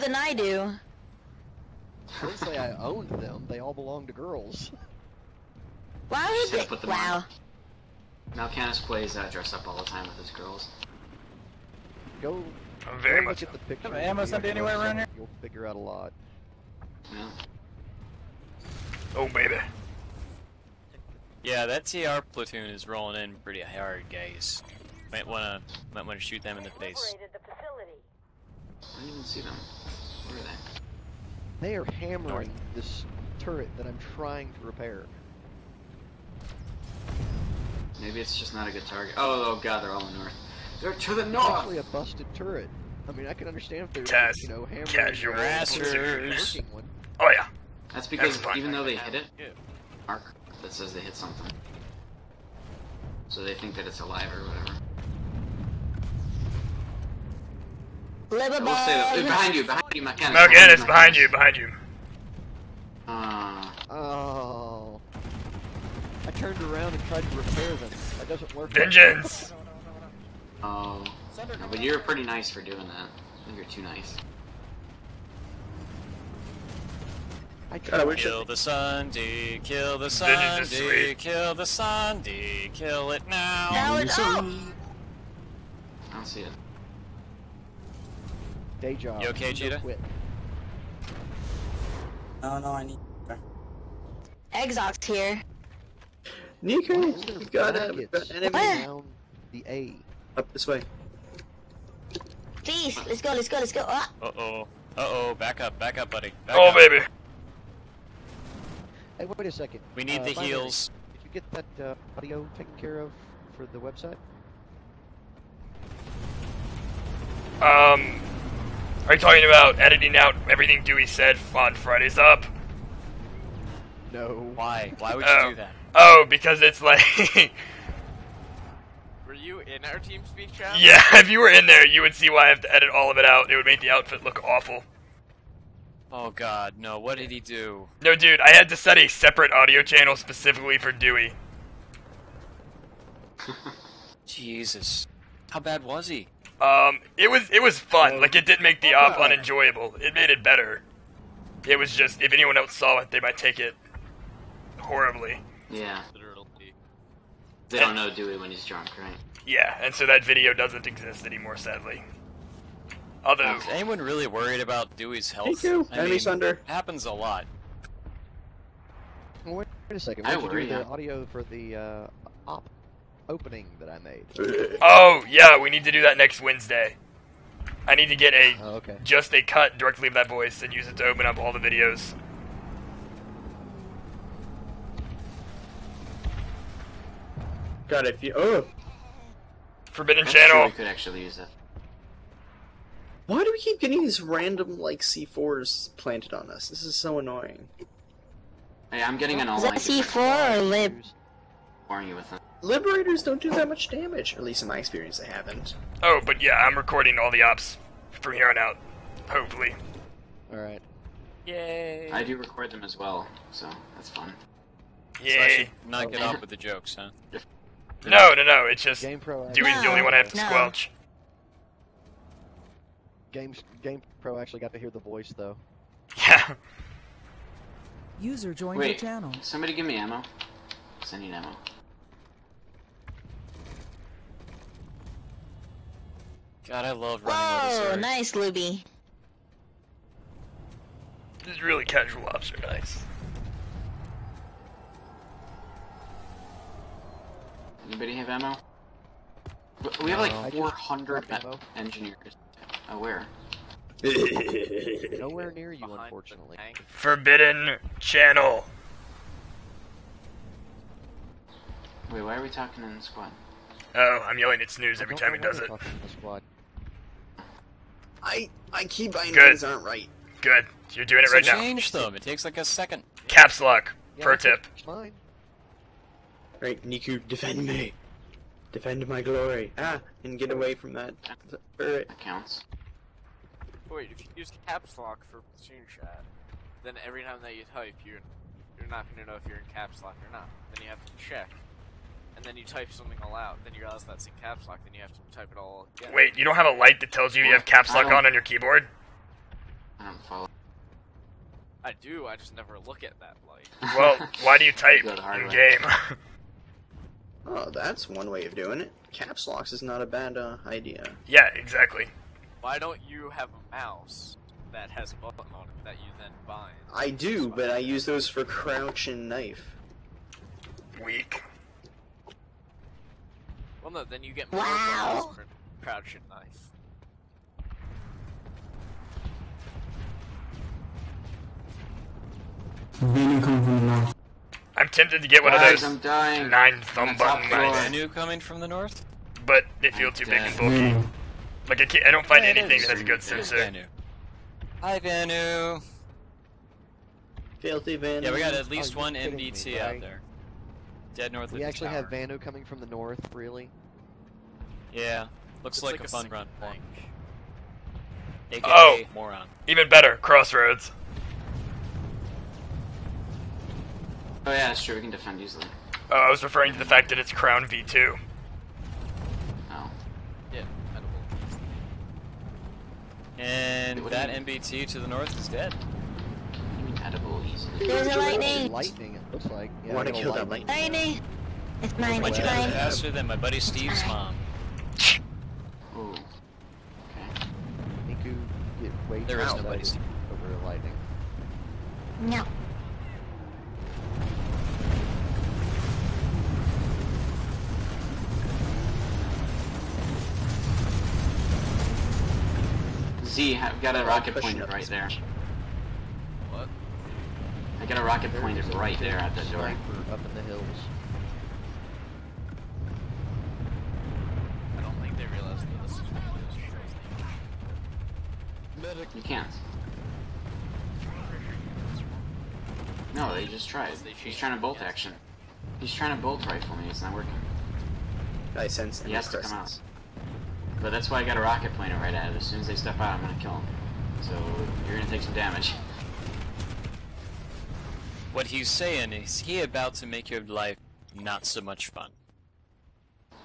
than I do. I didn't say I owned them. They all belong to girls. Why would they? put them Wow. on. Malcanis plays uh, dress up all the time with his girls. Go. I'm very go much. look at the picture. Have ammo sent anywhere around here? You'll figure out a lot. Yeah. Oh baby. Yeah, that TR platoon is rolling in pretty hard, guys. Might wanna might wanna shoot them in the face. I didn't even see them. Where they? They are hammering this turret that I'm trying to repair. Maybe it's just not a good target. Oh, oh god, they're all in the north. They're to the It's north! actually a busted turret. I mean, I can understand if they're, Cas- you know, hammering casual a harassers. working one. Oh yeah. That's because That's even though they hit it, Yeah. mark that says they hit something. So they think that it's alive or whatever. Live I will say that uh, behind you, behind you, Malcanis. Malcanis, behind you, behind you. Uh, Oh. I turned around and tried to repair them. That doesn't work. Vengeance. oh. No, but you're pretty nice for doing that. I think you're too nice. I God, I tried. wish Kill the Sunday, kill the Vengeance Sunday, kill the Sunday, kill it now. Now it's up. I don't see it. Day job. You okay, No Cheetah? Quit. No, no, I need. Exox here. Nico, Why you is gotta have blankets an enemy Down the A. up this way. Please, Let's go. Let's go. Let's go. Ah. Uh oh. Uh oh. Back up. Back up, buddy. Back Oh up. baby. Hey, wait a second. We need Uh, the Binary, heals. Did you get that uh, audio taken care of for the website? Um, are you talking about editing out everything Dewey said on Friday's up? No. Why? Why would you Oh. do that? Oh, because it's like, Were you in our team speak chat? yeah, if you were in there, you would see why I have to edit all of it out. It would make the outfit look awful. Oh god, no. What did he do? No, dude, I had to set a separate audio channel specifically for Dewey. Jesus. How bad was he? Um, it was it was fun. Like it didn't make the op unenjoyable. It made it better. It was just if anyone else saw it, they might take it horribly. Yeah. They don't know Dewey when he's drunk, right? Yeah, and so that video doesn't exist anymore, sadly. Although, Is anyone really worried about Dewey's health? Thank you. I Enemy mean, Sunder. happens a lot. Wait, wait a second. I What did you do with yeah. the audio for the uh, op opening that I made? oh yeah, we need to do that next Wednesday. I need to get a Oh, okay. just a cut directly of that voice and use it to open up all the videos. God, if you. Oh! Forbidden I'm sure Channel. we could actually use it. Why do we keep getting these random, like, C4s planted on us? This is so annoying. Hey, I'm getting an Is all that C4 or lib? Warn you with them. Liberators don't do that much damage. At least in my experience, they haven't. Oh, but yeah, I'm recording all the ops from here on out. Hopefully. All right. Yay. I do record them as well, so that's fun. So I Yay. should not get off with the jokes, huh? No, no, no. It's just Game Pro. Dewey's the only one I have to No. squelch. Game Game Pro actually got to hear the voice though. Yeah. User joined Wait. your channel. Somebody give me ammo. I need ammo. God, I love running with a Whoa, sword. nice, Luby. These really casual ops are nice. Anybody have ammo? We- We have like No. I 400 ammo. engineers. Oh, where? Nowhere near you, Behind unfortunately. Forbidden Channel. Wait, why are we talking in the squad? Oh, I'm yelling at Snooze every time he does it. talking in the squad. I I keep buying Good. things aren't right. Good. You're doing it So right now. change them. It takes like a second. Caps lock. Yeah, Pro tip. Fine. Right, Niku, defend me. Defend my glory. Ah, and get away from that. turret. That counts. Wait, if you use caps lock for platoon chat, then every time that you type, you're you're not gonna know if you're in caps lock or not. Then you have to check, and then you type something all out. Then you realize that's in caps lock. Then you have to type it all again. Wait, you don't have a light that tells you you have caps lock on on your keyboard? follow. I do. I just never look at that light. Well, why do you type Go in game? Oh, that's one way of doing it. Caps locks is not a bad uh, idea. yeah, exactly. Why don't you have a mouse that has a button on it that you then bind? I do, but I use those for crouch and knife. Weak. Well, no, then you get more Wow. buttons for crouch and knife. I'm tempted to get one of those I'm dying. nine thumb On the top button knives, Vanu coming from the north? but they feel too big and bulky. Like I, can't, I don't find Yeah, anything is. that has a good It is sensor. Vanu. Hi, Vanu. Filthy Van. Yeah, we got at Oh, least you're one kidding me, MDT out there. Dead north of We the actually have tower. Vanu coming from the north, really? Yeah, looks It's like, a fun run. thing. AKA Oh. moron. Even better, crossroads. Oh yeah, that's true. We can defend easily. Oh, I was referring to the fact that it's Crown V2. Oh. Yeah, edible. And What do you that mean? MBT to the north is dead. You mean edible easily? There's a lightning. Lightning, it looks like. Yeah, Wanna I kill that lightning. Lightning. It's mine. It's Much mine. faster than my buddy Steve's mom. Ooh. Okay. Niku get way There is too no buddy excited over a lightning. No. Z, I've got a rocket pointed right there. What? Got a rocket pointed right there at the door. up in the hills. I don't think they realize that this is one of those shows You can't. No, they just tried. He's trying to bolt action. He's trying to bolt rifle me. It's not working. I sense He any has to come out. But that's why I got a rocket pointed right at it. As soon as they step out, I'm gonna kill him. So you're gonna take some damage. What he's saying is he about to make your life not so much fun.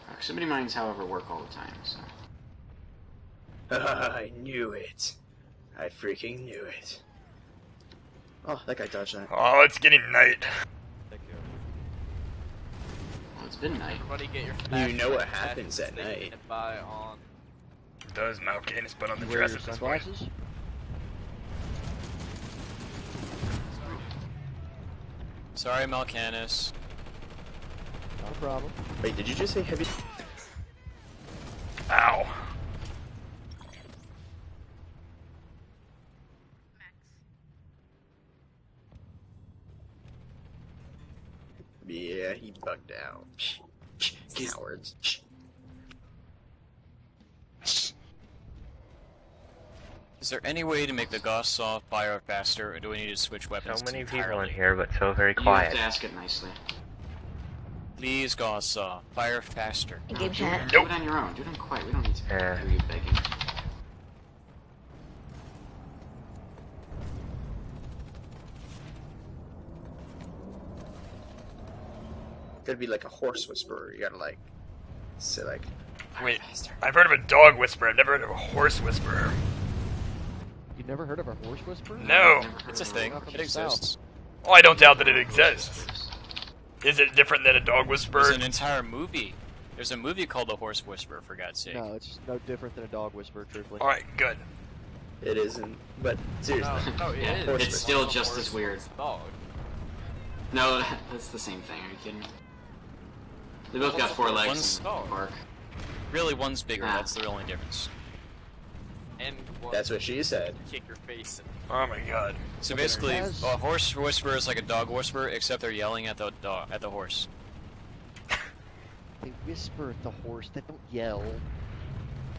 Proximity mines, however, work all the time. So I knew it. I freaking knew it. Oh, that guy dodged that. Oh, it's getting night. well, it's been night. Everybody get your You know what happens at night. can Buy on. Does Malcanis put on the You wear dress at this point? Sorry, Malcanis. Not a problem. Wait, did you just say heavy? Ow. Yeah, he bugged out. Cowards. Is there any way to make the Gauss saw fire faster, or do we need to switch weapons? So many people in here, but so very quiet. You have to ask it nicely. Please, Gauss saw, fire faster. I No, gave do, it, chat. do it on your own. Do it on quiet. We don't need to Yeah. hear you begging. Gotta be like a horse whisperer. You gotta like say like. Wait, I've heard of a dog whisperer. I've never heard of a horse whisperer. You never heard of a horse whisperer? No. It's a thing. It to South. exists. Oh, I don't doubt that it exists. Is it different than a dog whisperer? There's an entire movie. There's a movie called The Horse Whisperer, for God's sake. No, it's no different than a dog whisperer, truthfully. Alright, good. It isn't, but seriously. No, no, it Yeah, it's still a just as weird. Dog. No, that's the same thing. Are you kidding me? They both got four legs One's- and bark. Really, one's bigger. Ah. That's the only difference. And one That's what she said. kick your face in. Oh my god. So basically, a horse whisperer is like a dog whisperer, except they're yelling at the dog at the horse. They whisper at the horse. They don't yell.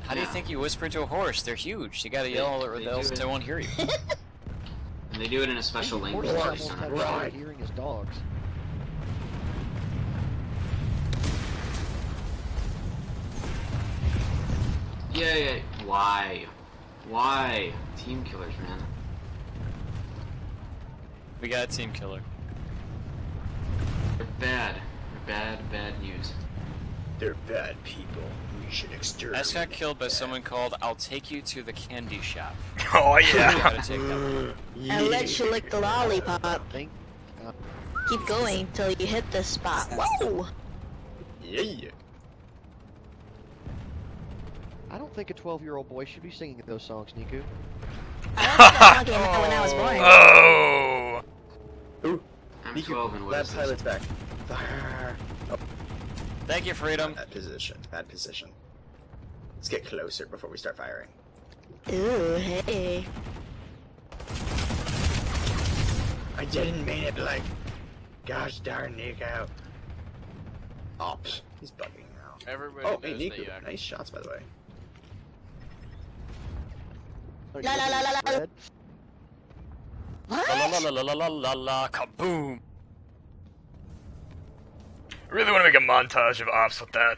How do you think you whisper to a horse? They're huge. You gotta They- yell or they else they won't hear you. And they do it in a special language. Horses based almost have it. the Right. hearing as dogs. Yeah, yeah. Why? Why? Team killers, man. We got a team killer. They're bad. They're bad, bad news. They're bad people. We should exterminate. I just got killed by someone called "I'll take you to the candy shop." Oh yeah. I'll let you lick the lollipop. Think. Keep going till you hit the spot. Whoa! Yeah. I don't think a 12-year-old boy should be singing those songs, Niku. I don't was when I was born. Oh. Ooh, I'm Niku, 12 and what lab is pilot's back. Fire. Oh, Thank you, freedom. bad position. Bad position. Let's get closer before we start firing. Ooh, hey. I didn't mean it like. Gosh darn Nico. Ops. He's bugging now. Everybody Oh, hey knows that Nico. Nice shots, by the way. Are La, la, la, la, la. Fred? La la la la la la la la kaboom. I really want to make a montage of ops with that.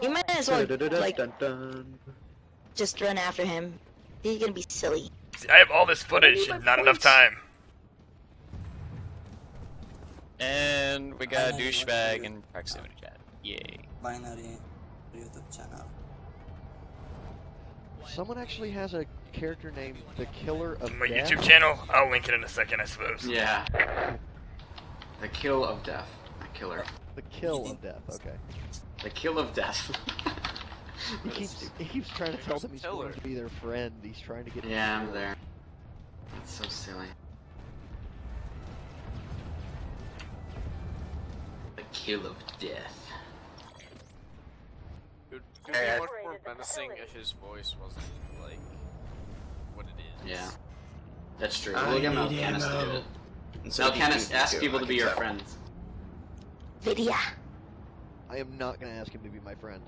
You might as well, like, dun-dun. just run after him. He's gonna be silly. See, I have all this footage and not enough time. And we got a douchebag in proximity chat. Yay. binary YouTube channel. Someone actually has a character named the Killer of Death. My Death. YouTube channel. I'll link it in a second, I suppose. Yeah. The kill of death. A killer. The Kill of Death. Okay. The kill of death. He keeps he keeps trying to tell them he's going to be their friend. He's trying to get. yeah, I'm there. That's so silly. The kill of death. It would it would be much more menacing if his voice wasn't like what it is. Yeah. That's true. I We'll get need Malcanis ammo. it. And so if you ask people to be your friends. Vidya. I am not going to ask him to be my friend.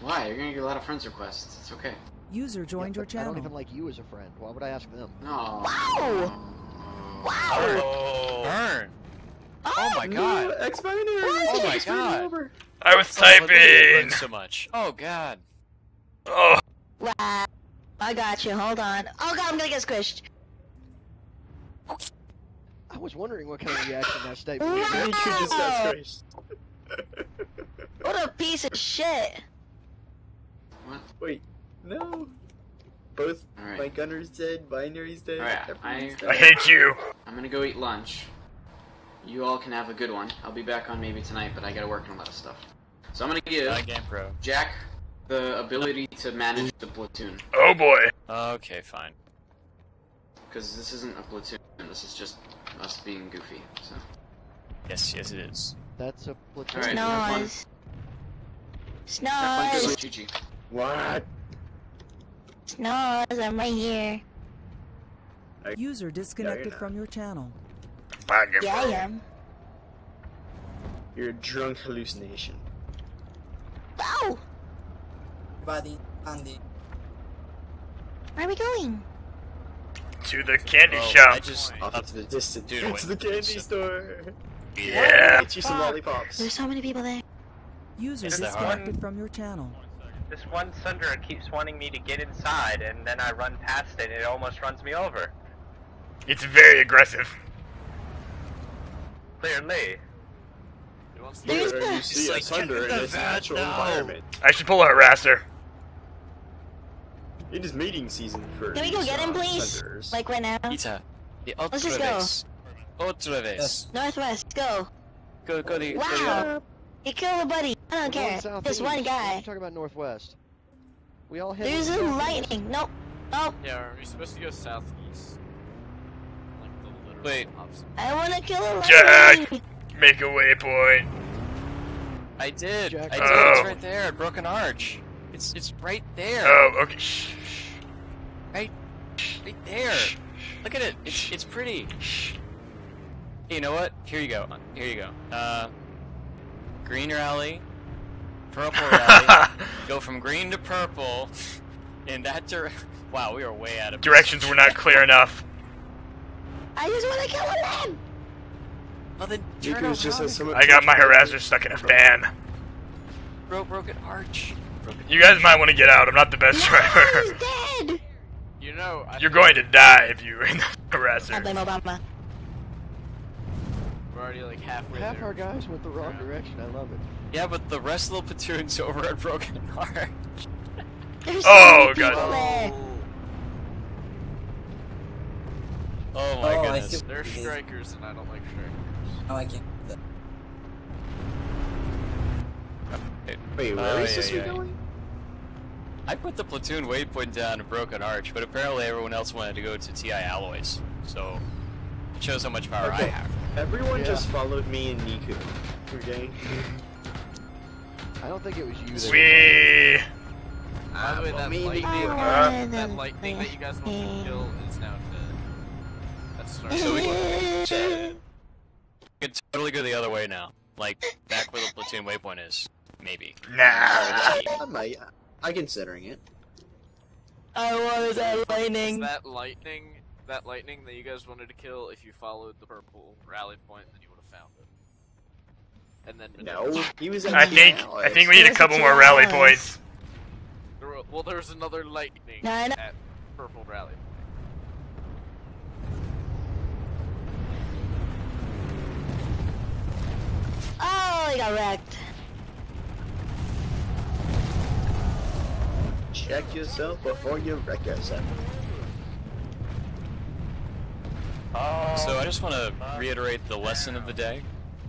Why? You're gonna get a lot of friends requests. It's okay. User joined Yeah, your channel. I don't even like you as a friend. Why would I ask them? No. Wow! Wow! Oh. Burn. Oh, oh my god. X binary. Oh my god. Over. I was Oh, my video typing. burned so much. Oh god. Oh. Wow. I got you. Hold on. Oh god, I'm gonna get squished. I was wondering what kind of reaction that statement would Wow. get. Just got squished. What a piece of shit. What? Wait, no. Both Alright. my gunner's dead, binary's dead. Alright, everyone's I- I hate you. I'm gonna go eat lunch. You all can have a good one. I'll be back on maybe tonight, but I gotta work on a lot of stuff. So I'm gonna give Not Game Pro. Jack the ability to manage the platoon. Oh boy. Okay, fine. Because this isn't a platoon, this is just us being goofy. So Yes, yes, it is. That's a platoon. Alright, have fun. Snores. have fun, Snores. good Chi-Chi. What? Snores. I'm right here. User disconnected not. from your channel. Yeah, I am. You're a drunk hallucination. Wow! Everybody, Andy. Where are we going? To the candy Oh, shop. I just Off into the distance. Dude, it's wait. the candy store. Yeah. Get you some lollipops. There's so many people there. User Is disconnected from your channel. This one Sundra keeps wanting me to get inside, and then I run past it, and it almost runs me over. It's very aggressive. Clearly. He wants to There's Here the- you see a thunder in the its natural now. environment. I should pull a harasser. It is mating season for Can we go these, get him, uh, please? thunderers. Like right now? Ita. The Let's just go. Otra Otra vez. Yes. Northwest, go. Go, go the. Wow! You killed a buddy. I don't We're care. southeast. Just one Why are guy. talking about northwest? We all head There's a lightning. Nope. Nope. Yeah, are we supposed to go southeast? Like the literal Wait. I wanna kill a Jack! Make a waypoint. I did. Jack- I did. Oh. It's right there. Broken Arch. It's it's right there. Oh, okay. Shh. shh, Right, right there. Look at it. It's it's pretty. Hey, you know what? Here you go. Here you go. Uh, green rally, purple rally. go from green to purple. In that direction. Wow, we are way out of Directions were not clear enough. I just wanna kill a man. Well then, Nico turn just around. has someone- I got my harasser stuck in a fan. Bro, broken arch. Broken You guys might want to get out. I'm not the best No, driver. he's dead. You know, I You're going to die if you're in the I blame Obama. We're already like halfway Half there. our guys went the wrong direction. I love it. Yeah, but the rest of the platoon's over at Broken Arch. There's so Oh, many God. people there. Oh my Oh, goodness. They're strikers, and I don't like strikers. Oh, I can't. do. Wait, where Oh, is yeah, this yeah. going? I put the platoon waypoint down in Broken Arch, but apparently everyone else wanted to go to TI Alloys. So it shows how much power I have. Everyone Yeah. just followed me and Niku. Okay? I don't think it was you. That We. By the way, that maybe- lightning, Uh, that lightning that you guys want to kill is now dead. That's starting. So we can totally go the other way now. Like back where the platoon waypoint is. Maybe. Nah. I might. I considering it. I wanted that lightning. That lightning, that lightning that you guys wanted to kill, if you followed the purple rally point, then you would have found it. And then No, he was at I TI think Alloys. I think we need a couple more rally points. There were- well, there's another lightning No, I at purple rally. Oh, he got wrecked. Check yourself before you wreck yourself. So I just want to reiterate the lesson of the day,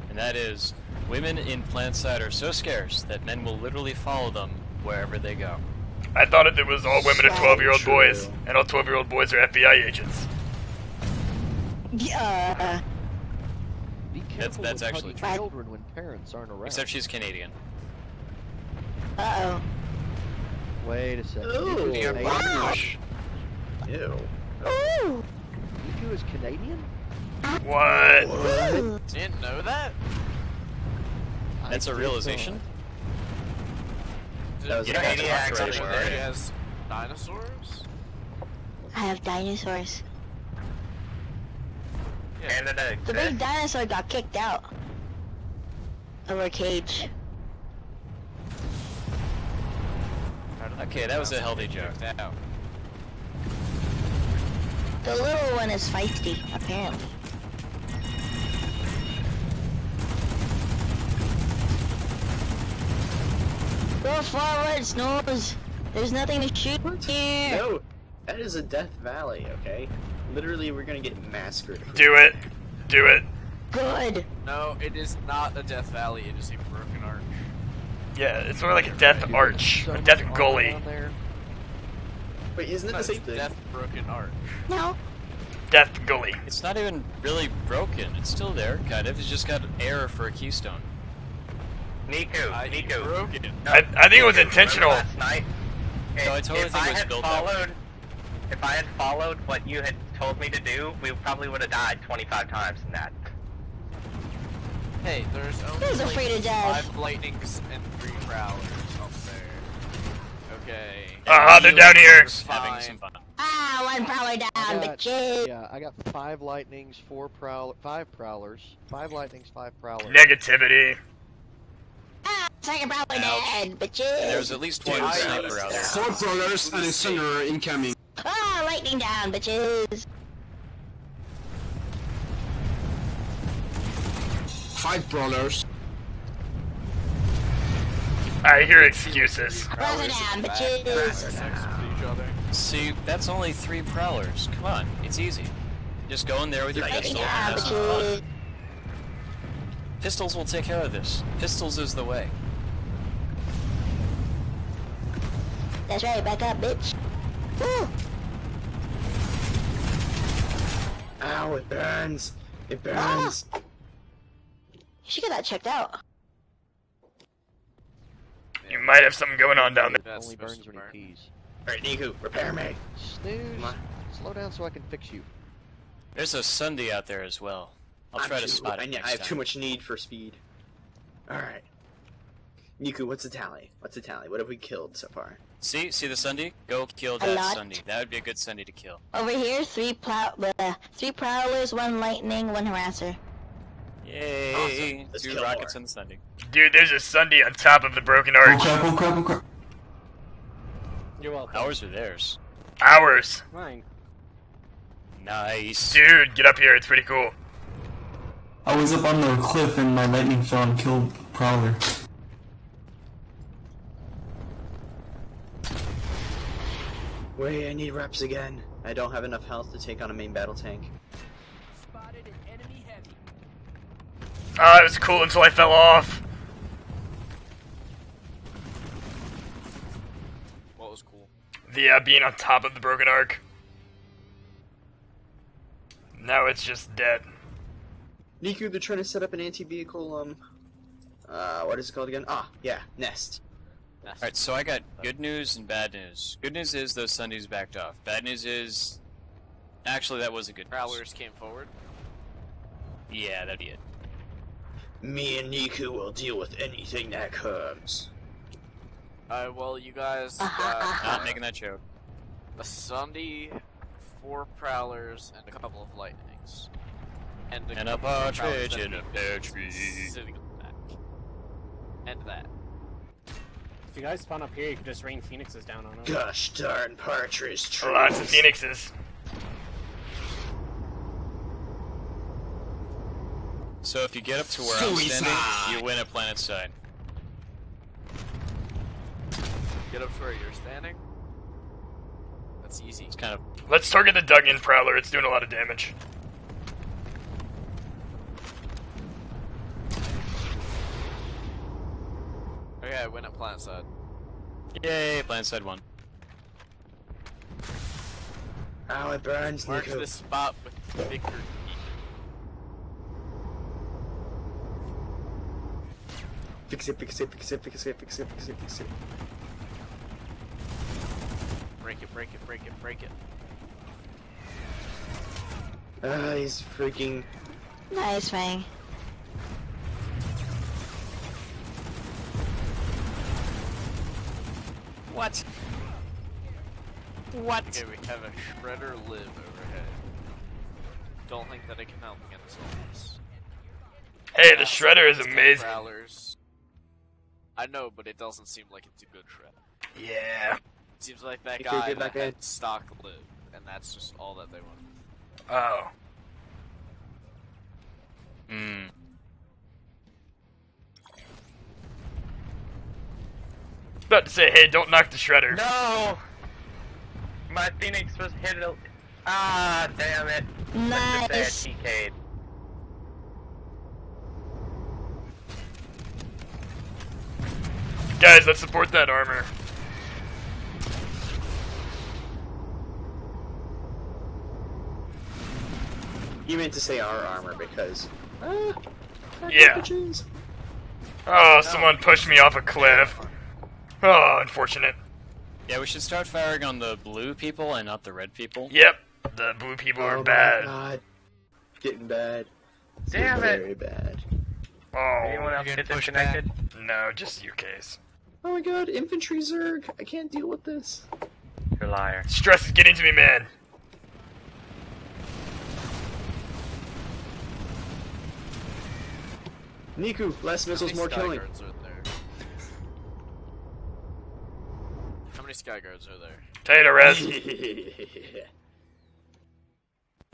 and that is women in PlanetSide are so scarce that men will literally follow them wherever they go. I thought it was all women and So 12 year old boys, and all 12 year old boys are FBI agents. Yeah. Be That's- careful that's with actually true. Children when parents aren't around. Except she's Canadian. Uh oh. Wait a second. Ooh, Niku's Canadian? Ew. oh. Ooh. Niku is Canadian? What? Ooh. Didn't know that. That's a I did realization? That was Did- a did- maniac did- situation, did- right? He has dinosaurs. I have dinosaurs. Canada The big dinosaur got kicked out of our cage. Okay, that was a healthy joke. Checked out. The little one is feisty, apparently. Go forward, Snooze. There's nothing to shoot here. No, that is a Death Valley, okay? Literally, we're gonna get massacred. Do it. Do it. Good. No, it is not a Death Valley. It is a broken arch. Yeah, it's more like a death Dude, arch, so a death gully. Wait, isn't it No, the same it's thing? Death broken arch. No. death gully. It's not even really broken. It's still there, kind of. It's just got an error for a keystone. Niku, I Niku. broke it. No, I- I think it was intentional. Last night. If, No, I totally if think I it was had built that way. followed, if I had followed what you had told me to do, we probably would have died 25 times in that. Hey, there's only Who's like, afraid of death? five lightnings and three prowlers up there. Okay. Uh-huh, they're down here. Having some fun. Ah, one prowler down, I got, bitches. yeah, I got five lightnings, four prowl, five prowlers, five lightnings, five prowlers. Negativity. Ah, second prowler Ouch. dead, bitches. There's at least one I- sniper out there. Four prowlers and a Sunderer incoming. Ah, lightning down, bitches. Five brawlers. I hear excuses. Prowler down, Back, bitches. next to each other. See, that's only three prowlers. Come on, it's easy. Just go in there with your Lightning pistol down, have bitches. Pistols will take care of this. Pistols is the way. That's right, back up, bitch. Woo. Ow, it burns. It burns. You should get that checked out. You might have something going on down there. That's Only burns when burn. he pees. Alright, Niku, repair me. Snooze. Slow down so I can fix you. There's a Sunday out there as well. I'll I'm try to spot I, it ne- next I have time. too much need for speed. Alright. Niku, what's the tally? What's the tally? What have we killed so far? See, see the Sunday? Go kill that lot. Sunday. That would be a good Sunday to kill. Over here, three plow, uh, three prowlers, one lightning, one harasser. Yay! Awesome. Let's Two kill rockets more. on the Sunday. Dude, there's a Sunday on top of the broken arch. crap, oh crap, oh crap. You're welcome. Ours are theirs. Ours. Mine. Nice. Dude, get up here. It's pretty cool. I was up on the cliff and my lightning fell and killed Prowler. Wait, I need reps again. I don't have enough health to take on a main battle tank. Ah, it was cool until I fell off. What was cool? The uh, being on top of the broken arc. Now it's just dead. Niku, they're trying to set up an anti-vehicle, um... Uh, what is it called again? Ah, yeah, nest. Alright, so I got good news and bad news. Good news is those Sundays backed off. Bad news is... Actually, that was a good news. Prowlers came forward. Yeah, that'd be it. Me and Niku will deal with anything that comes. Alright, well, you guys uh-huh, got uh-huh. Not making that joke. a Sunday, four Prowlers, and a couple of Lightnings. And a, And a couple of Prowlers partridge that in a pear tree. Sitting on the back. And that. If you guys spawn up here, you can just rain phoenixes down on them. Gosh darn partridge trees. Lots of phoenixes. So if you get up to where I'm standing, you win at Planet Side. Get up to where you're standing. That's easy. It's kind of Let's target the dug in prowler. It's doing a lot of damage. Okay, I win at Planet Side. Yay, Planet Side won. Ow, it burns, Mark Niku. this spot with Victor. Fix it, fix it, fix it, fix it, fix it, fix it, fix it. Break it, break it, break it, break it. Ah, he's freaking... Nice, Fang. What? What? Okay, we have a Shredder live overhead. Don't think that it can help against zombies. Hey, the shredder is amazing. Prowlers. I know, but it doesn't seem like it's a good trip. Yeah. It seems like that Okay, guy get back had stock live, and that's just all that they want. Oh. Hmm. About to say, hey, don't knock the shredder. No! My Phoenix was hit. A... Ah, damn it. Nice. Let's just say I TK'd. Guys, let's support that armor. You meant to say our armor because... Ah, Yeah. RPGs. Oh, someone pushed me off a cliff. Oh, unfortunate. Yeah, we should start firing on the blue people and not the red people. Yep, the blue people Oh are my bad. God. Getting bad. It's Damn it. Very bad. Oh, Anyone else you get get disconnected? no, just UK's. Oh my god, infantry Zerg! I can't deal with this. You're a liar. Stress is getting to me, man. Niku, less missiles, more killing. guards? How many sky guards are there? Tater res.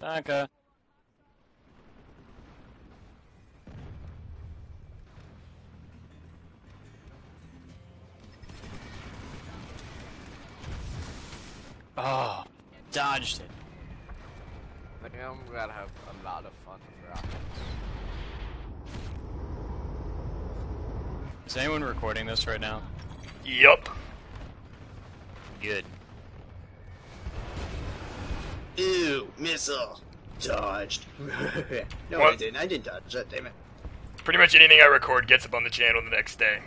Danke. Oh, dodged it. I think I'm gonna have a lot of fun with rockets. Is anyone recording this right now? Yup. Good. Ew, missile. Dodged. no, I didn't. I didn't dodge that, damn it. Pretty much anything I record gets up on the channel the next day.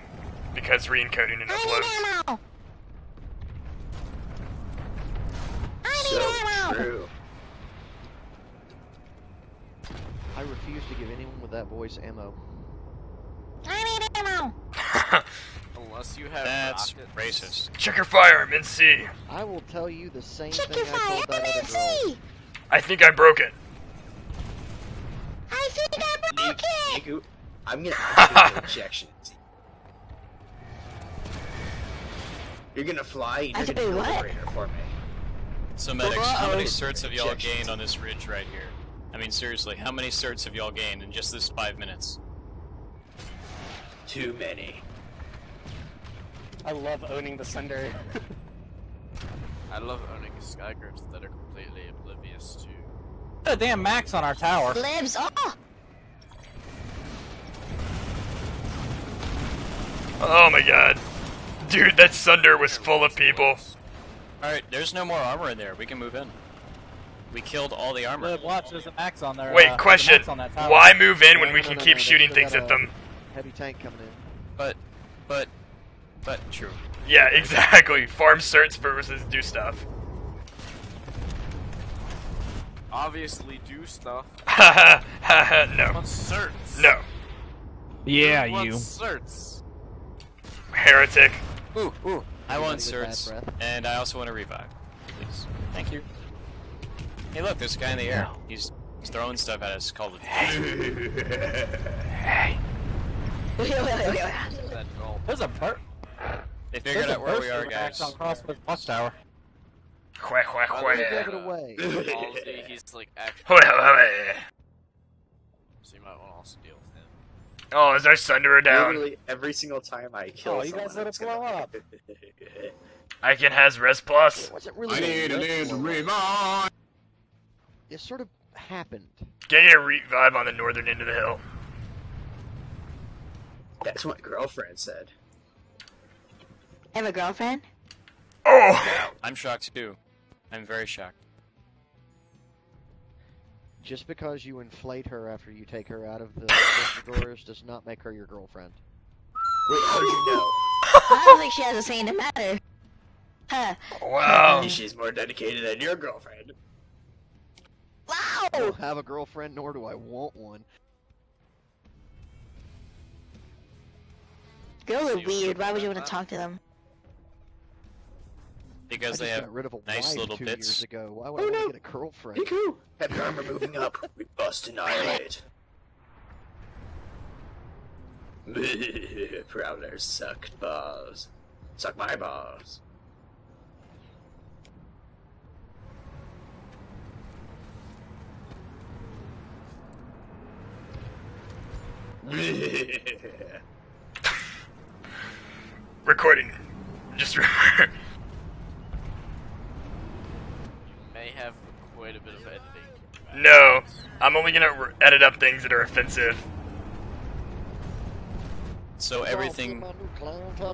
Because re-encoding and uploads. Ammo! So true. I refuse to give anyone with that voice ammo. I need ammo! Unless you have That's rockets. racist. Check your firearm and see. I will tell you the same Check thing your I fire, told that other girl. I think I broke it. I think I broke it! Niku, I'm gonna activate injections. You're gonna fly, and I you're said, gonna what? for me. So medics, how many certs have y'all gained on this ridge right here? I mean, seriously, how many certs have y'all gained in just this five minutes? Too many. I love owning the Sunder. I love owning skyguards that are completely oblivious to. Got a damn max on our tower. Libs, oh! Oh my god. Dude, that Sunder was full of people. Alright, there's no more armor in there. We can move in. We killed all the armor. Lib, watch, there's a max on there. Wait, uh, question. on that tower. Why move in when we can keep shooting things at them? Heavy tank coming in. But, but, but, true. Yeah, exactly. Farm certs versus do stuff. Obviously, do stuff. Haha, haha, no. Certs? No. Yeah, you. certs? Heretic. Ooh, ooh. I want gotta get bad certs, and I also want to revive. Please. Thank you. Hey, look, there's a guy in the air. He's, he's throwing stuff at us called a That. There's a bird. They figured There's out where we are, with a max guys. on Crossroads Watchtower. Hwah, hwah, By the hwah. way, Give it uh, away. Halsey, he's like actually. So you might want to also deal with him. Oh, is our Sunderer down? Literally every single time I kill Oh, you guys someone, let it it's gonna- blow up. I can has res plus. It wasn't really I a need a red little one. revive. It sort of happened. Get a revive on the northern end of the hill. That's what my girlfriend said. Have a girlfriend? Oh! I'm shocked too. I'm very shocked. Just because you inflate her after you take her out of the prison doors does not make her your girlfriend. Wait, how'd you know? I don't think she has a say in the matter. Huh. Wow. Mm-hmm. She's more dedicated than your girlfriend. I Wow! don't have a girlfriend, nor do I want one. Girls are weird. Why would you want to talk to them? Because I they just have got rid of a nice wife little two bits. years ago. Why oh, would Oh, I no. want to get a girlfriend? Hiku! Heavy armor moving up. We must annihilate. Prowlers sucked balls. Suck my balls. Recording. Just remember. May have quite a bit of editing. No. I'm only gonna re- edit up things that are offensive. So everything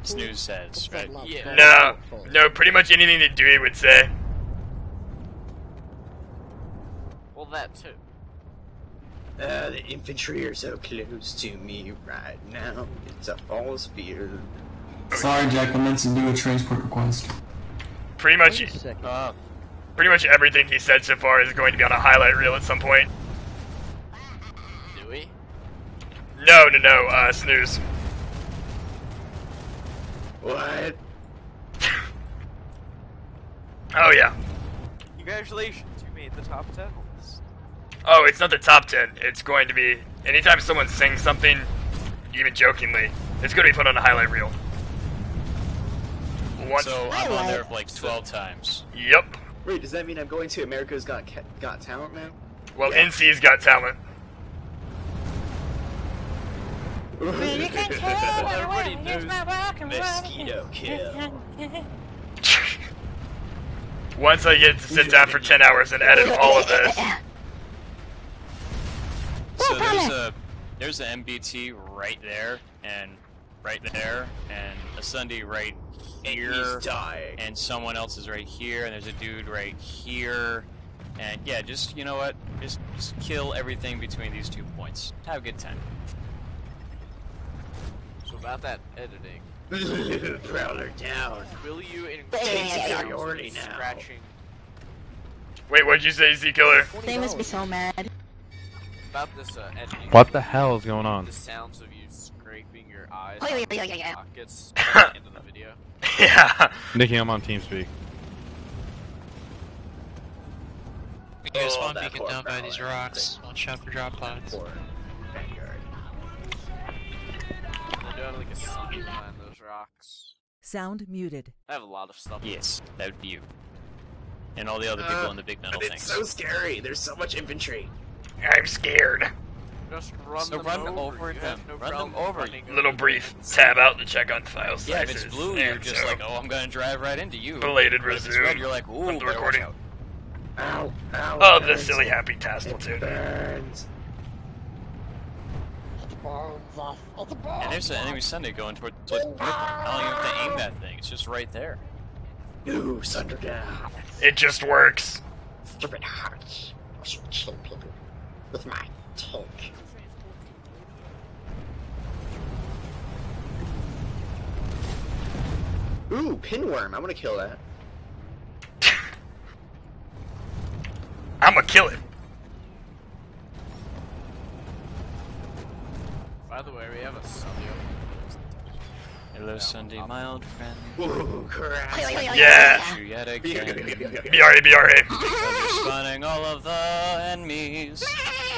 Snooze says, right? Yeah. No. No, pretty much anything that Dewey would say. Well, that too. Uh, the infantry are so close to me right now. It's a false fear. Sorry, Jack, I meant to do a transport request. Pretty much, Wait a second. Uh, pretty much everything he said so far is going to be on a highlight reel at some point. Do we? No, no, no. Uh, snooze. What? Oh yeah. Congratulations, you made the top 10 list. Oh, it's not the top ten. It's going to be anytime someone sings something, even jokingly, it's going to be put on a highlight reel. Once. so I'm on there like 12 times. Yep. Wait, does that mean I'm going to America's Got Ca- Got Talent now? Well, NC's got talent. Everybody knows Mosquito kill. Once I get to sit down for ten hours and edit all of this. So there's a there's an MBT right there and right there and a Sunday right here he's dying. and someone else is right here and there's a dude right here and yeah just you know what just, just kill everything between these two points have a good time So about that editing, Prowler down. will you Takes include priority now. scratching Wait, what'd you say, Z Killer? They must be so mad. about this uh, editing? What the hell is going on? The sounds of you scraping your eyes Oh, yeah, yeah, yeah, yeah. pockets at the end of the video. Yeah. Nikki, I'm on TeamSpeak. We got a Oh, spawn beacon down by these rocks. One shot for drop pods. They're doing like a sun behind those rocks. Sound muted. I have a lot of stuff. yes that would be you and all the other people Uh, in the big metal It's things so scary. There's so much infantry. I'm scared. Just run So them run over. over them. no Run them over. Little brief tab out to check on file sizes. Yeah, if it's blue, you're just so- like, oh, I'm gonna drive right into you. Belated But if it's resume red, you're like, ooh, the recording. out. Ow, ow. Oh, the silly happy tassel It tune. burns. And there's an enemy Sunday going towards towards Nipper. I don't even have to aim that ah. thing. It's just right there. Ooh, Sunder down. It just works. Stupid hearts. I should kill people with my tank. Ooh, pinworm. I'm gonna kill that. I'ma kill it. By the way, we have a Sunday. Hello, Sunday, my old friend. Ooh, crap. Yeah. You yet again. BRA, BRA. Because you're spawning all of the enemies,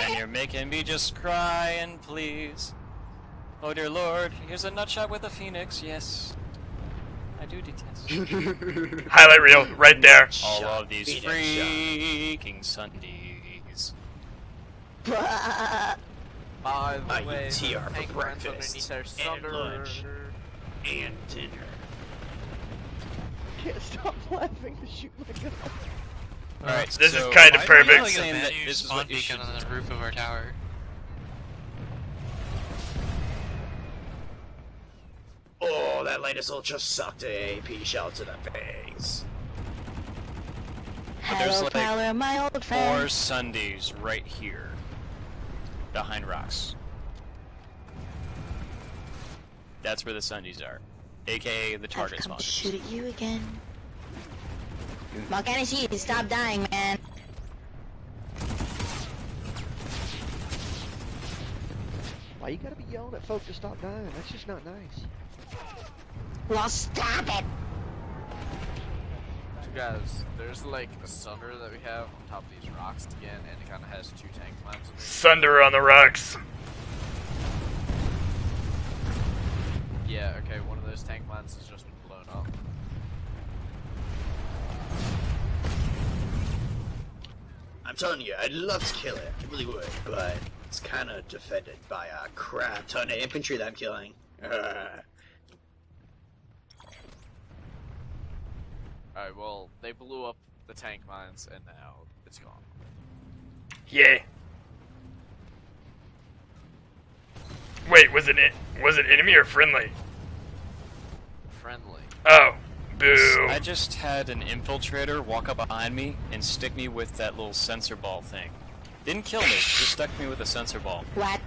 and you're making me just cry and please. Oh dear lord, here's a nutshot with a phoenix, yes. I do detest. Highlight reel, right there. all of these Phoenix freaking Sundays. By the I way, eat TR for breakfast and lunch. And dinner. Can't stop laughing to shoot my gun. Alright, This is kinda I'm perfect. not saying that this is spawn what you beacon should on the roof of our tower. Oh, that latest ultra sucked a AP shell to the face. There's Hello, like Fowler, my old four friend. Sundays right here. Behind rocks. That's where the Sundays are. AKA the I've target come to shoot at you again. Malkanishi, stop dying, man. Why you gotta be yelling at folks to stop dying? That's just not nice. Well, stop it. So guys, there's like a Sunder that we have on top of these rocks again, and it kind of has two tank mines. underneath. Sunder on the rocks. Yeah, okay, one of those tank mines has just been blown up. I'm telling you, I'd love to kill it. I really would, but it's kind of defended by a crap ton of infantry that I'm killing. Alright, well, they blew up the tank mines, and now it's gone. Yay. Wait, was it was it enemy or friendly? Friendly. Oh, boo. I just had an infiltrator walk up behind me and stick me with that little sensor ball thing. Didn't kill me, just stuck me with a sensor ball. What?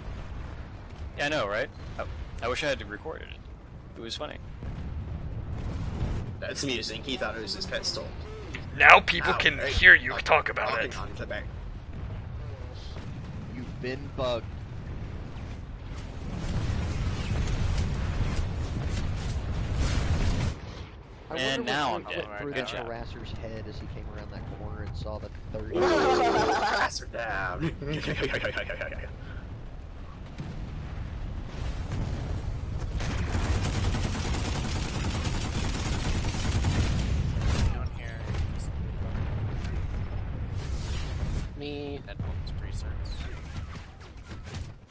Yeah, I know, right? I, I wish I had recorded it. It was funny. that's amusing. He thought it was his pistol. Now people Ow, can hey, hear you I'll- talk about I'll it. hang on to that. You've been bugged. And now I'm went dead. through Good that job. harasser's head as he came around that corner and saw the 30. Pass her down. Down here. Me. That one's pre-certs.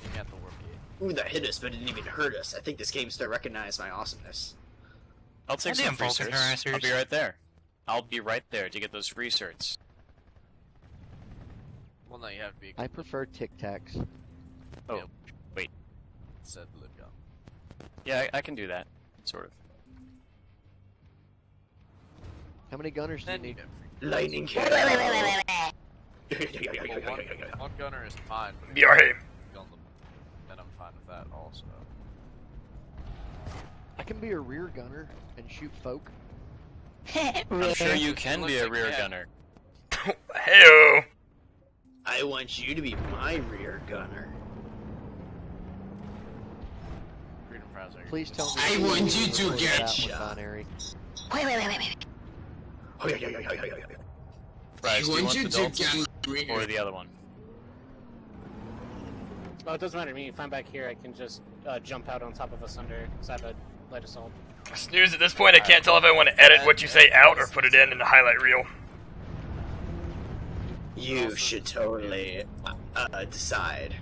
You got the warp gate. Ooh, that hit us, but it didn't even hurt us. I think this game's starting to recognize my awesomeness. I'll take Goddamn some free Vulcan certs. I'll be right there. I'll be right there to get those free certs. Well, no, you have to be I prefer Tic Tacs. Oh, Yep. wait. said live gun. Yeah, I, I can do that. Sort of. How many gunners do you need? Lightning wait. Well, one, one gunner is fine, but if BRA. you then I'm fine with that also. I can be a rear gunner and shoot folk. I'm sure you can be a like rear you gunner. Heyo. I want you to be my rear gunner. Freedom Frowser. Please tell me. I want you to that get one, shot. Binary. Wait, wait, wait, wait, wait. Oh, yeah, yeah, yeah, yeah, yeah, yeah, yeah. Bryce, I do you want want you the to Dalton get or the other one? Oh, it doesn't matter to me. If I'm back here, I can just uh, jump out on top of a Sunder because I have a light assault. Snooze, at this point, I can't tell if I want to edit what you say out or put it in in the highlight reel. You should totally. Uh, uh, decide.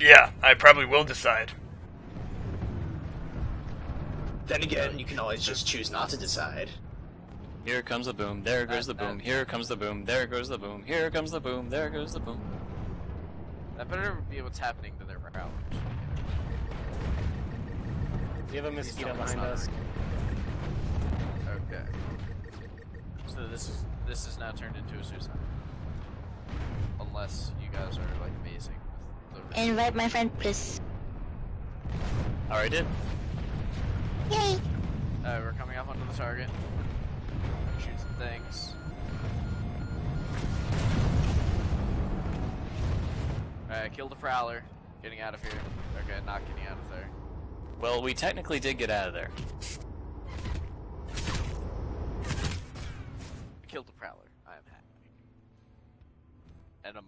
Yeah, I probably will decide. Then again, you can always just choose not to decide. Here comes the boom, there goes the boom, here comes the boom, there goes the boom, here comes the boom, there goes the boom. That better be what's happening to their route. We have a Please mosquito tell me it's behind us. Okay. So this is this is now turned into a suicide. Unless you guys are like amazing with Invite my friend, please. Alright, did. Yay! Uh, we're coming up onto the target. Shoot some things. Alright, kill the prowler. Getting out of here. Okay, not getting out of there. Well, we technically did get out of there. Killed the prowler. I am happy. And a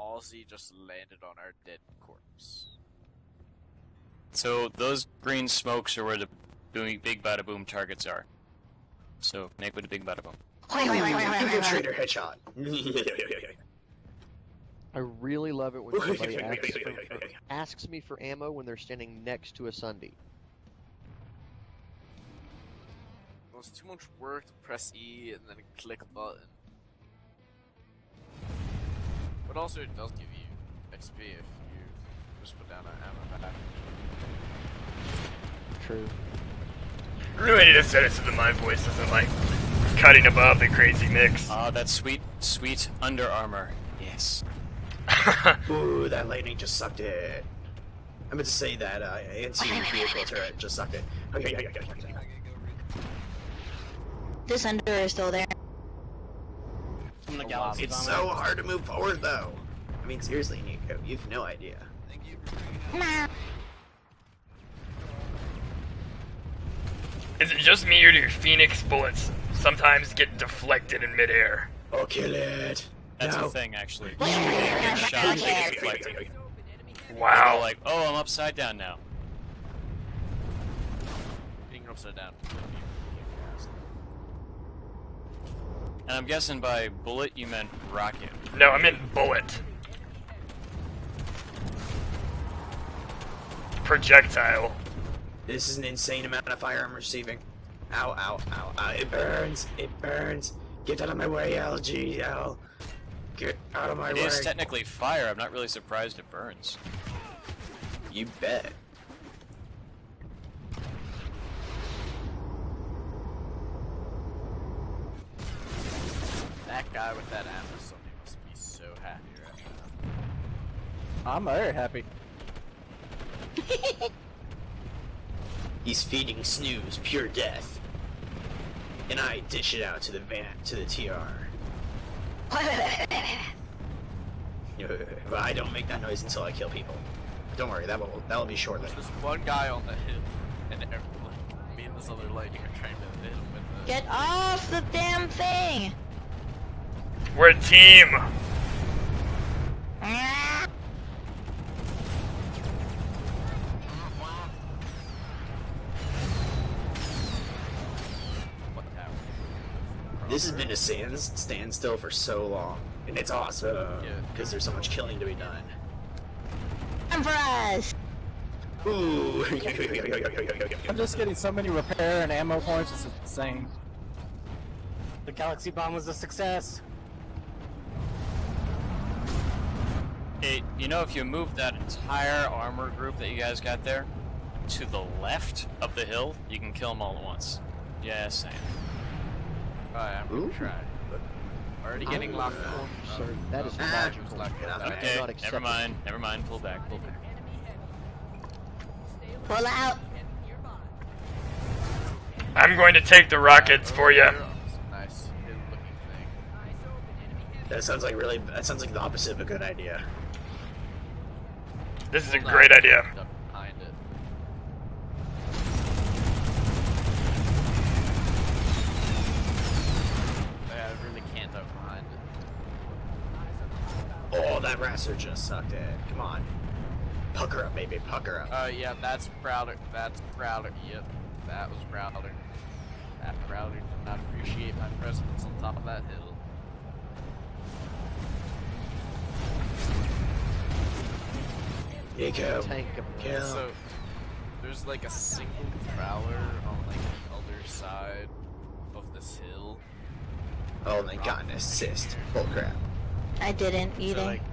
Malsey just landed on our dead corpse. So those green smokes are where the boom, big bada boom targets are. So make with a big bada boom. Infiltrator headshot. I really love it when somebody asks, for, for- asks me for ammo when they're standing next to a Sunday. Well, it's too much work to press E and then click a button. But also, it does give you XP if you just put down an ammo pack. True. Really need to set it so that my voice isn't like cutting above the crazy mix. Ah, that sweet, sweet Under Armour. Yes. Ooh, that lightning just sucked it. I meant to say that uh, anti-vehicle turret just sucked it. Okay, okay, okay, okay, okay. This under is still there. From the galaxy It's bomber. so hard to move forward, though. I mean, seriously, Nico, you've no idea. thank you Is it just me or do your Phoenix bullets sometimes get deflected in midair? Oh, kill it. That's No. the thing, actually. You get shot, they get deflected. Wow. Like, oh, I'm upside down now. Being upside down. And I'm guessing by bullet you meant rocket. No, I meant bullet. Projectile. This is an insane amount of fire I'm receiving. Ow, ow, ow, ow. It burns. It burns. Get out of my way, LGL. Get out of my It way. is technically fire. I'm not really surprised it burns. You bet. That guy with that ammo somebody must be so happy right now. I'm very happy. He's feeding Snooze pure death. And I dish it out to the van, to the TR. But I don't make that noise until I kill people. Don't worry, that will that will be short-lived. There's one guy on the hill, and every, like, me and this other lady are trying to hit him with the. Get off the damn thing! We're a team. This has been a stand, standstill for so long, and it's awesome because there's so much killing to be done. Come for us! Ooh. I'm just getting so many repair and ammo points, it's insane. The galaxy bomb was a success. It, you know, if you move that entire armor group that you guys got there to the left of the hill, you can kill them all at once. Yeah, same. Alright, I'm gonna try. Already getting locked on. Sir, that is Ah, logical. locked on. Okay, not accept never it. mind, never mind. Pull back, pull back. Pull out! I'm going to take the rockets for you. Nice hidden looking thing. That sounds like really. That sounds like the opposite of a good idea. This is a great on, idea. duck Behind it. Yeah, I really can't duck behind it. Oh, that raster just sucked it. Come on. Pucker up, baby. Pucker up. Uh, yeah, that's Prowler. That's Prowler. Yep, that was Prowler. That Prowler did not appreciate my presence on top of that hill. Nico. Tank him. Kill. So, there's like a single prowler on like the other side of this hill. Oh, and they got an assist. Bull crap. I didn't So either. like, if you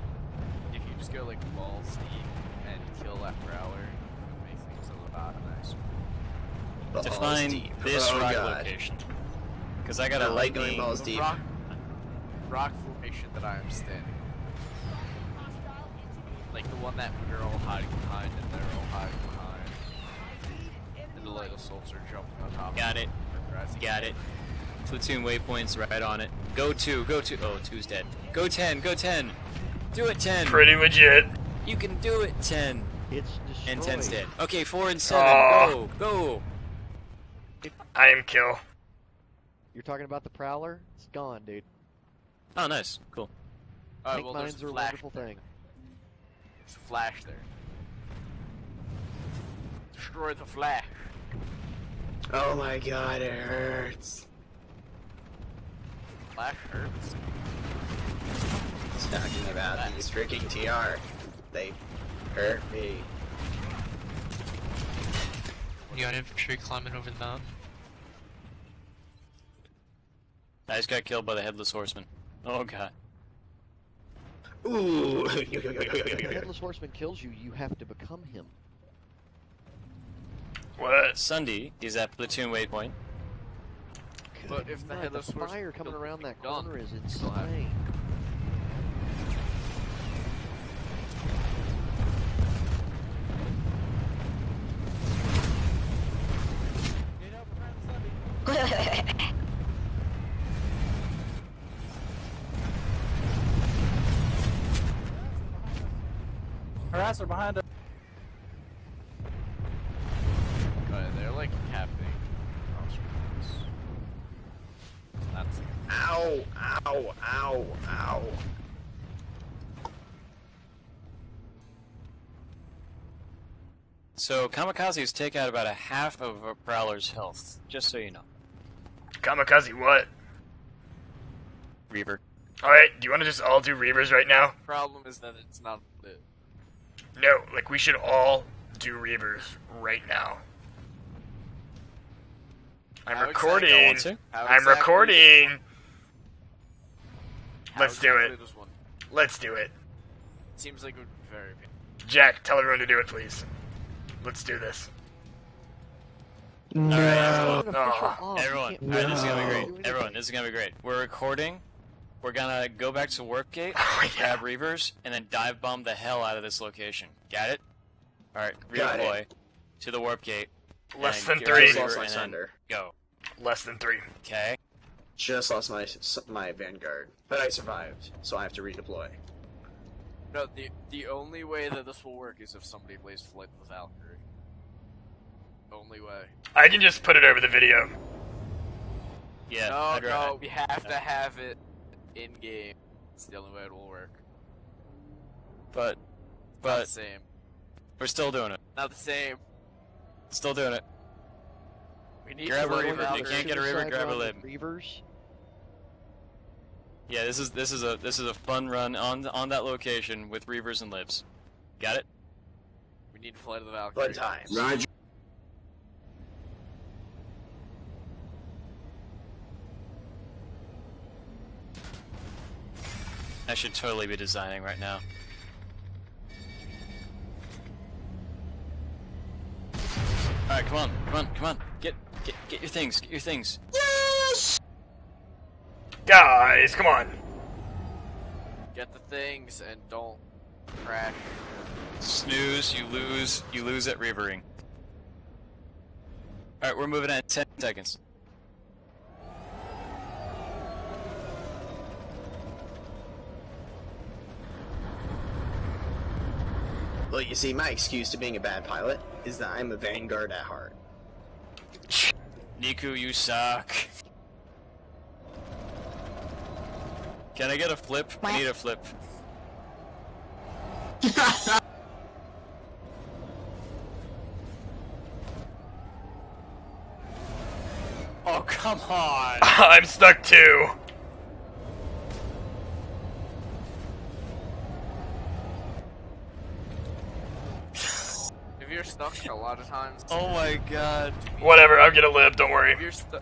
just go like balls deep and kill that prowler, it makes things a lot nicer. Balls Define deep. this Oh, rock God. location. Because I got I a like going balls deep. Rock, rock formation that I am standing. Like the one that we're all hiding behind and they're all hiding behind. And the light assaults are jumping on top Got of it. Got it. Platoon waypoints right on it. Go two, go two. Oh, two's dead. Go ten, go ten. Do it ten. Pretty legit. You can do it ten. It's destroyed. And ten's dead. Okay, four and seven. Aw. Go, go. I am kill. You're talking about the Prowler? It's gone, dude. Oh, nice. Cool. Alright, Tank well, mines a are a flash wonderful there. thing. There's a flash there. Destroy the flash. Oh my god, it hurts. Flash hurts. Talking about these freaking TR. They hurt me. You got infantry climbing over the mountain. I just got killed by the headless horseman. Oh god. Ooh. If the Headless Horseman kills you, you have to become him. What? Sunday is at platoon waypoint. But if the God, headless the horseman fire coming around that corner is we still insane. Harasser behind us. Oh, right, they're like capping. crossroads. That's Ow, ow, ow, ow. So kamikazes take out about a half of a prowler's health, just so you know. Kamikaze what? Reaver. Alright, do you want to just all do Reavers right now? problem is that it's not lit. No, like we should all do Reavers right now. I'm How recording. exactly- I'm exactly recording. Let's do it. Let's do it. Seems like it would be very painful. Jack, tell everyone to do it, please. Let's do this. Alright, Oh. everyone. can't- Alright, this is gonna be great. Everyone, this is gonna be great. We're recording. We're gonna go back to Warp Gate, Oh, grab Reavers, and then dive bomb the hell out of this location. Got it? Alright, Got it. redeploy to the Warp Gate. Less than three. Reaver Lost my and then Sunder. Go. Less than three. Okay. Just lost my my Vanguard, but I survived, so I have to redeploy. No, the the only way that this will work is if somebody plays Flight of the Valkyrie. Only way. I can just put it over the video. Yeah. no, I'd no, we have to have it in game. It's the only way it will work. But, Not the but same. we're still doing it. Not the same. Still doing it. We need Grab a Flight Reaver. You can't get a Reaver. Grab a run lib. Reavers. Yeah, this is this is a this is a fun run on on that location with Reavers and libs. Got it? We need to fly to the Valkyrie. Fun times. Roger. I should totally be designing right now. All right, come on, come on, come on. Get get get your things. Get your things. Yes! Guys, come on. Get the things and don't crash. Snooze, you lose. You lose at Reavering. All right, we're moving at 10 seconds. Well, you see, my excuse to being a bad pilot is that I'm a Vanguard at heart. Niku, you suck. Can I get a flip? I need a flip. Oh, come on! I'm stuck too. Stuck a lot of times. Oh my god. Whatever, I'm gonna live. Don't worry. If you're stu-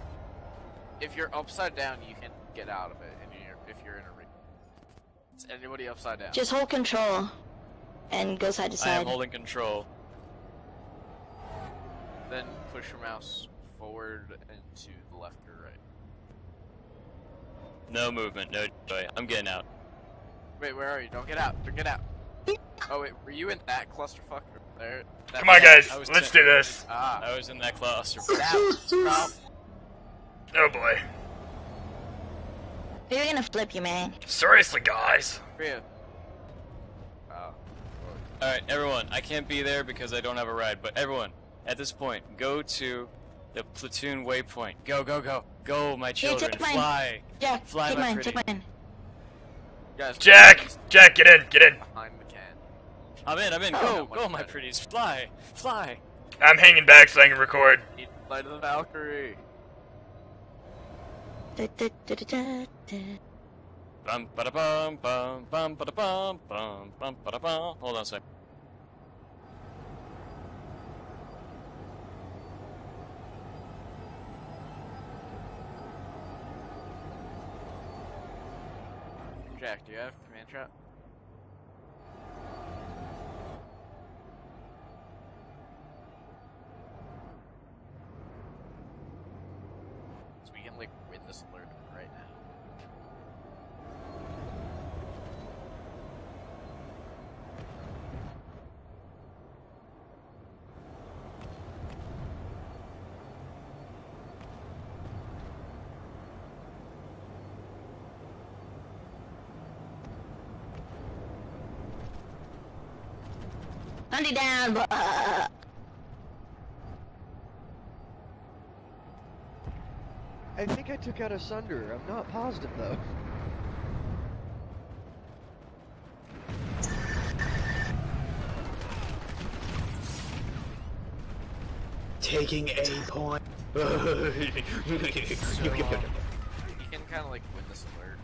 if you're upside down, you can get out of it. And you're, if you're in a ring, is anybody upside down? Just hold control and go side to side. I am holding control. Then push your mouse forward and to the left or right. No movement, no joy. I'm getting out. Wait, where are you? Don't get out. Don't get out. Oh wait, were you in that clusterfuck over there? That Come on, guys. Let's do this. Ah. I was in that cluster. Get out. Stop. Oh boy. We're gonna flip you, man. Seriously, guys. Rhea. Oh. Alright, everyone, I can't be there because I don't have a ride, but everyone, at this point, go to the platoon waypoint. Go, go, go. Go, my Here, children. take mine. Fly. Jack, Fly, take my mine, pretty. take mine. Guys, Jack! Jack, get in, get in. Behind the can. I'm in, I'm in. Oh. Go, go, my pretties. Fly. Fly. I'm hanging back so I can record. Need Light of the Valkyrie. Da, da, da, da, da, da. Bum ba da bum bum bum ba da bum bum bum ba da bum. Hold on a sec. Jack, do you have command trap? So we this alert right now. Hunt it down, but I think I took out a Sunder. I'm not positive though. Taking a point. So, um, you can kind of like win this alert.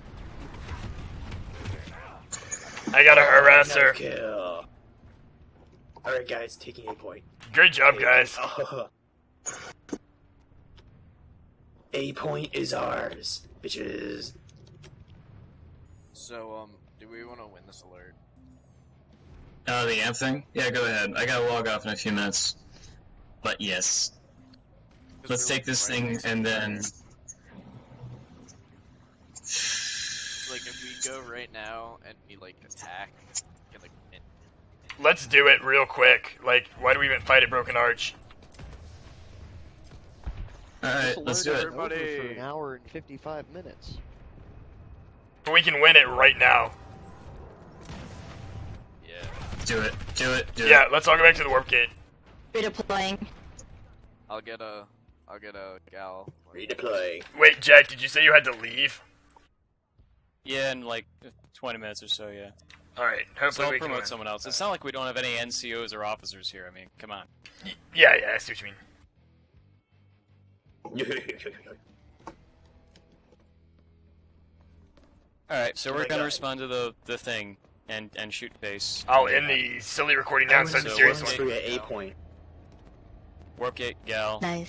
I got a harasser. Alright, guys, taking a point. Great job, guys. A point is ours, bitches. So, um, do we want to win this alert? Oh, the amp thing? Yeah, go ahead. I gotta log off in a few minutes. But yes. Let's take this thing and then. Like, if we go right now and we like attack, we can like. Let's do it real quick. Like, why do we even fight at Broken Arch? This Alright, let's do it. it. is over For an hour and 55 minutes. But we can win it right now. Yeah. Do it. Do it. Do Yeah, it. let's all go back to the warp gate. redeploying. I'll get a, I'll get a gal. Redeploy. Wait, Jack, did you say you had to leave? Yeah, in like 20 minutes or so, yeah. Alright, So hopefully I'll we can promote someone else. It's not like we don't have any NCOs or officers here. I mean, come on. Yeah, yeah, I see what you mean. Alright, so we're gonna respond to the the thing and and shoot base. Oh, I'll end the silly recording now and start the So serious warp one. gate- A point. Warp gate, gal. Nice.